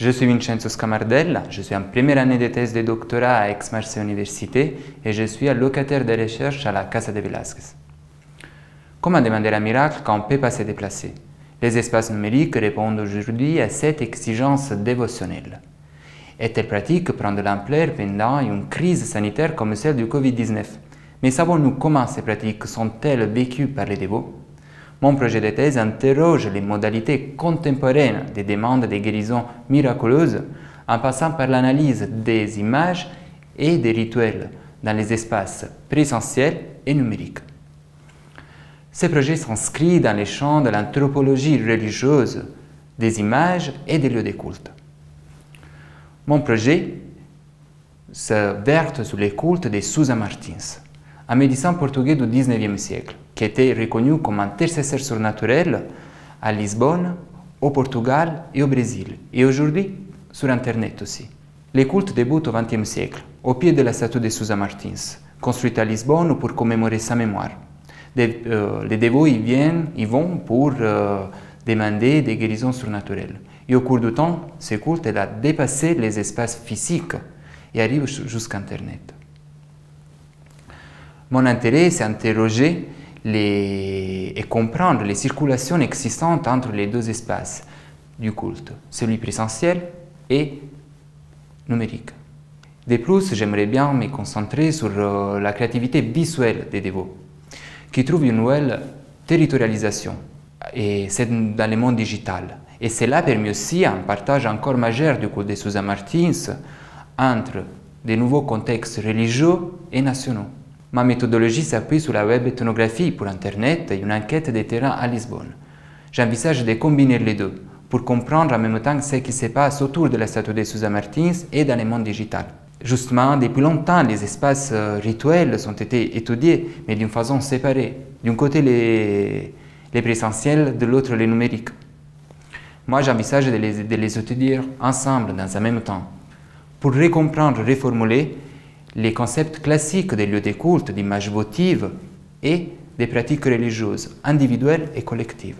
Je suis Vincenzo Scamardella, je suis en première année de thèse de doctorat à Aix-Marseille Université et je suis locataire de recherche à la Casa de Velázquez. Comment demander un miracle quand on ne peut pas se déplacer? Les espaces numériques répondent aujourd'hui à cette exigence dévotionnelle. Et telle pratique prend de l'ampleur pendant une crise sanitaire comme celle du Covid-19. Mais savons-nous comment ces pratiques sont-elles vécues par les dévots? Mon projet de thèse interroge les modalités contemporaines des demandes de guérison miraculeuses en passant par l'analyse des images et des rituels dans les espaces présentiels et numériques. Ce projet s'inscrit dans les champs de l'anthropologie religieuse, des images et des lieux de culte. Mon projet se verte sur les cultes des Sousa Martins, un médecin portugais du XIXe siècle qui était reconnu comme intercesseur surnaturel à Lisbonne, au Portugal et au Brésil, et aujourd'hui sur Internet aussi. Les cultes débutent au XXe siècle, au pied de la statue de Sousa Martins, construite à Lisbonne pour commémorer sa mémoire. Euh, les dévots y viennent, y vont pour euh, demander des guérisons surnaturelles. Et au cours du temps, ce culte a dépassé les espaces physiques et arrive jusqu'à Internet. Mon intérêt, c'est interroger et comprendre les circulations existantes entre les deux espaces du culte, celui présentiel et numérique. De plus, j'aimerais bien me concentrer sur euh, la créativité visuelle des dévots, qui trouve une nouvelle territorialisation, et c'est dans le monde digital. Et cela permet aussi un partage encore majeur du culte de Susan Martins entre des nouveaux contextes religieux et nationaux. Ma méthodologie s'appuie sur la web ethnographie pour Internet et une enquête de terrain à Lisbonne. J'envisage de combiner les deux pour comprendre en même temps ce qui se passe autour de la statue de Susan Martins et dans le monde digital. Justement, depuis longtemps, les espaces euh, rituels ont été étudiés, mais d'une façon séparée. D'un côté, les, les présentiels, de l'autre, les numériques. Moi, j'envisage de les, de les étudier ensemble, dans un même temps, pour recomprendre, reformuler les concepts classiques des lieux de culte, d'images votives et des pratiques religieuses individuelles et collectives.